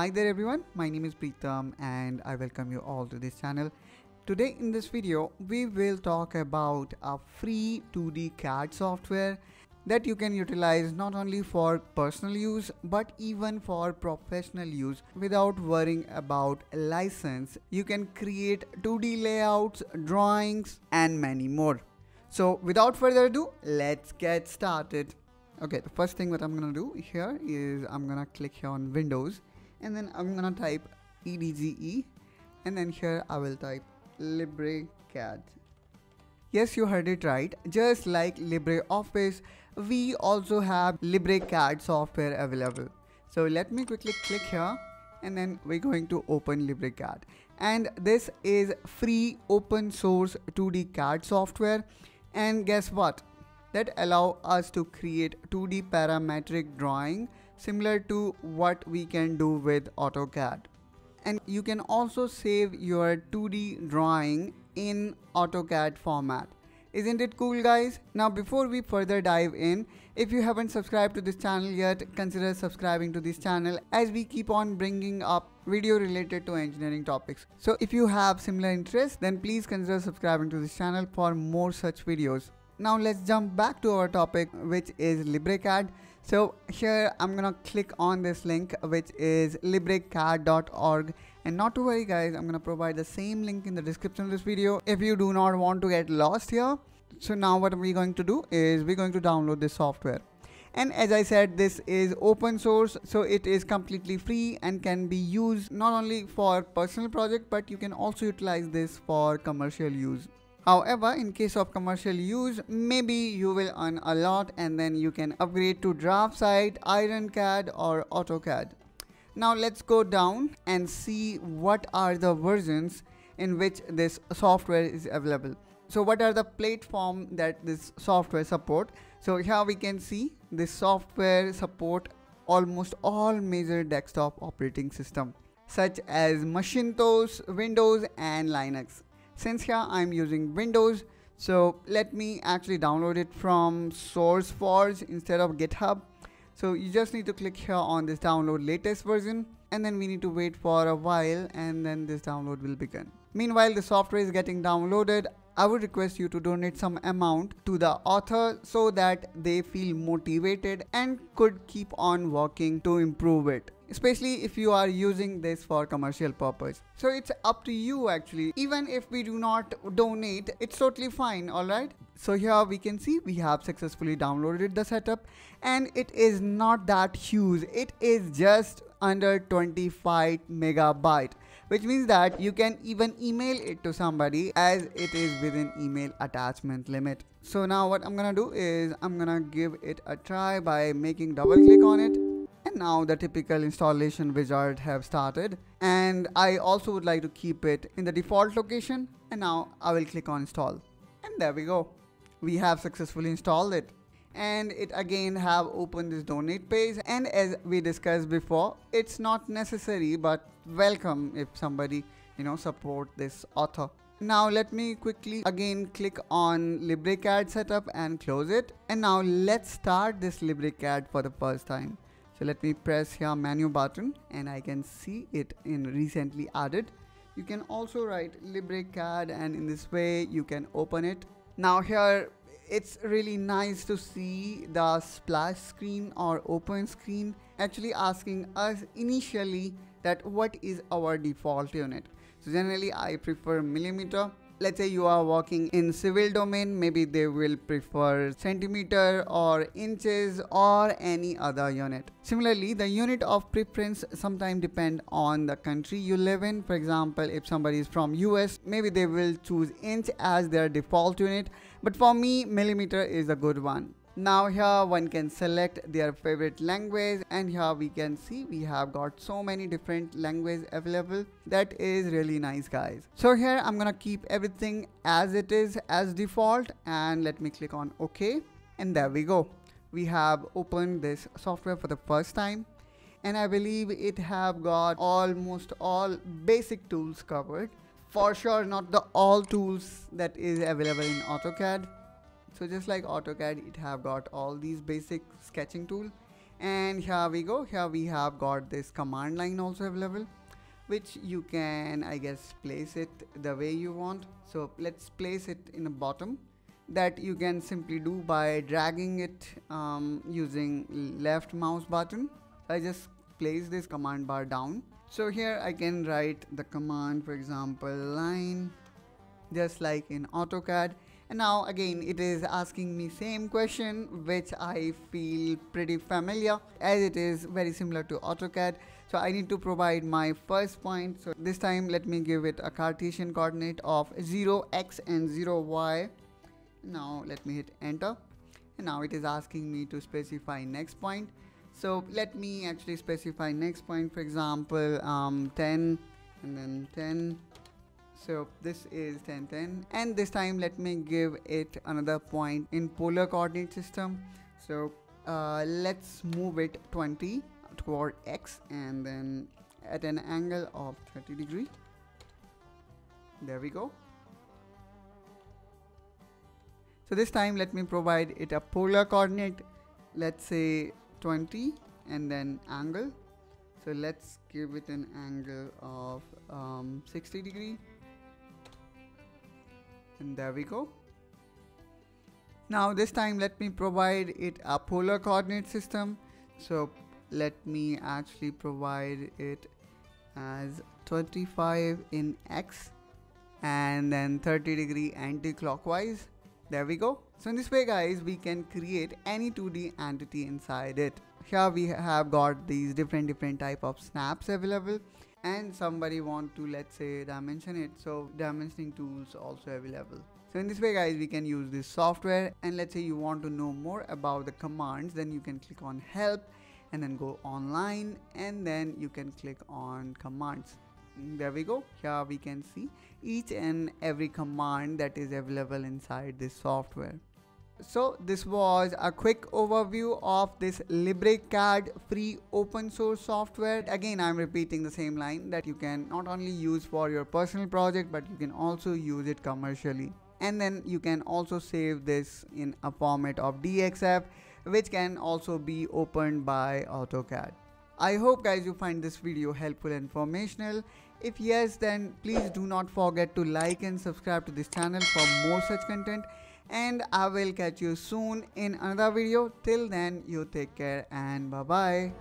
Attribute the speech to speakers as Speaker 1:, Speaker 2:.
Speaker 1: Hi there everyone, my name is Pritam and I welcome you all to this channel. Today in this video, we will talk about a free 2D CAD software that you can utilize not only for personal use but even for professional use without worrying about license. You can create 2D layouts, drawings and many more. So without further ado, let's get started. Okay, the first thing that I'm gonna do here is I'm gonna click here on Windows and then I'm gonna type EDGE and then here I will type LibreCAD. Yes, you heard it right. Just like LibreOffice, we also have LibreCAD software available. So let me quickly click here and then we're going to open LibreCAD. And this is free open source 2D CAD software. And guess what? That allow us to create 2D parametric drawing similar to what we can do with AutoCAD. And you can also save your 2D drawing in AutoCAD format. Isn't it cool guys? Now before we further dive in, if you haven't subscribed to this channel yet, consider subscribing to this channel as we keep on bringing up video related to engineering topics. So if you have similar interests, then please consider subscribing to this channel for more such videos. Now let's jump back to our topic which is LibreCAD. So here I'm gonna click on this link which is librecad.org and not to worry guys I'm gonna provide the same link in the description of this video if you do not want to get lost here. So now what we're going to do is we're going to download this software and as I said this is open source so it is completely free and can be used not only for personal project but you can also utilize this for commercial use. However, in case of commercial use, maybe you will earn a lot and then you can upgrade to DraftSight, IronCAD or AutoCAD. Now let's go down and see what are the versions in which this software is available. So what are the platform that this software support? So here we can see this software support almost all major desktop operating system such as Macintosh, Windows and Linux since here I'm using Windows so let me actually download it from SourceForge instead of GitHub. So you just need to click here on this download latest version and then we need to wait for a while and then this download will begin. Meanwhile the software is getting downloaded. I would request you to donate some amount to the author so that they feel motivated and could keep on working to improve it especially if you are using this for commercial purpose. So it's up to you actually. Even if we do not donate it's totally fine all right? So here we can see we have successfully downloaded the setup and it is not that huge. It is just under 25 megabyte which means that you can even email it to somebody as it is within email attachment limit. So now what i'm gonna do is i'm gonna give it a try by making double click on it and now the typical installation wizard have started. And I also would like to keep it in the default location. And now I will click on install. And there we go. We have successfully installed it. And it again have opened this donate page. And as we discussed before it's not necessary but welcome if somebody you know support this author. Now let me quickly again click on LibreCAD setup and close it. And now let's start this LibreCAD for the first time so let me press here menu button and I can see it in recently added. You can also write LibreCAD and in this way you can open it. Now here it's really nice to see the splash screen or open screen actually asking us initially that what is our default unit. So generally I prefer millimeter let's say you are working in civil domain maybe they will prefer centimeter or inches or any other unit. Similarly the unit of preference sometimes depend on the country you live in. For example if somebody is from us maybe they will choose inch as their default unit. But for me millimeter is a good one now here one can select their favorite language and here we can see we have got so many different language available. That is really nice guys. So here i'm gonna keep everything as it is as default and let me click on ok. And there we go. We have opened this software for the first time. And i believe it have got almost all basic tools covered. For sure not the all tools that is available in AutoCAD so just like AutoCAD, it have got all these basic sketching tool. And here we go. Here we have got this command line also available which you can I guess place it the way you want. So let's place it in the bottom that you can simply do by dragging it um, using left mouse button. I just place this command bar down. So here I can write the command for example line just like in AutoCAD and now again it is asking me same question which I feel pretty familiar as it is very similar to AutoCAD. So I need to provide my first point. So this time let me give it a Cartesian coordinate of 0x and 0y now let me hit enter. And now it is asking me to specify next point. So let me actually specify next point. For example um, 10 and then 10 so this is 10 10 and this time let me give it another point in polar coordinate system. So uh, let's move it 20 toward x and then at an angle of 30 degree. There we go. So this time let me provide it a polar coordinate. Let's say 20 and then angle. So let's give it an angle of um, 60 degree and there we go. Now this time let me provide it a polar coordinate system. So let me actually provide it as 25 in x and then 30 degree anti-clockwise. There we go. So in this way guys we can create any 2d entity inside it. Here we have got these different different type of snaps available and somebody want to let's say dimension it. So dimensioning tools also available. So in this way guys we can use this software. And let's say you want to know more about the commands then you can click on help and then go online. And then you can click on commands. Mm, there we go. Here we can see each and every command that is available inside this software so this was a quick overview of this LibreCAD free open source software. Again, I'm repeating the same line that you can not only use for your personal project, but you can also use it commercially. And then you can also save this in a format of DXF, which can also be opened by AutoCAD. I hope guys you find this video helpful and informational. If yes, then please do not forget to like and subscribe to this channel for more such content and I will catch you soon in another video. Till then, you take care and bye bye.